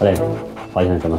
阿磊，发现了什么？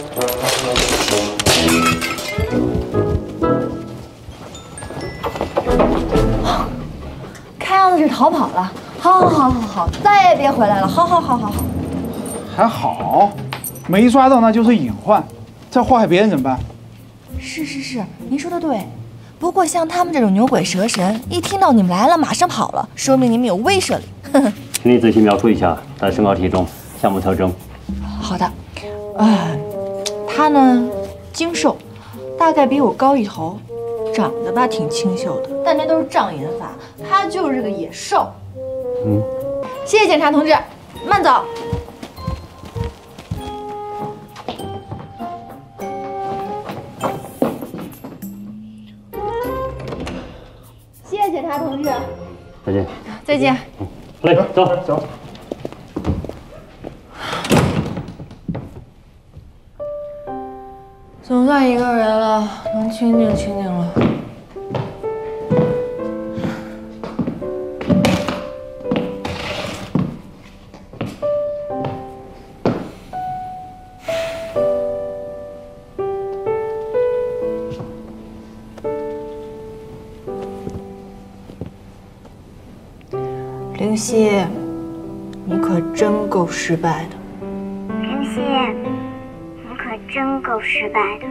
子是逃跑了。好，好，好，好，好，再也别回来了。好，好，好，好，好。还好，没抓到那就是隐患，再祸害别人怎么办？是是是，您说的对。不过像他们这种牛鬼蛇神，一听到你们来了，马上跑了，说明你们有威慑力。哼哼。请你仔细描述一下他的身高体重、项目特征。好的，呃，他呢精瘦，大概比我高一头，长得吧挺清秀的，但那都是障眼法，他就是个野兽。嗯，谢谢检察同志，慢走。谢谢检察同志，再见。再见。阿磊，走走。总算一个人了，能清静清静了。灵犀，你可真够失败的。林夕，你可真够失败的。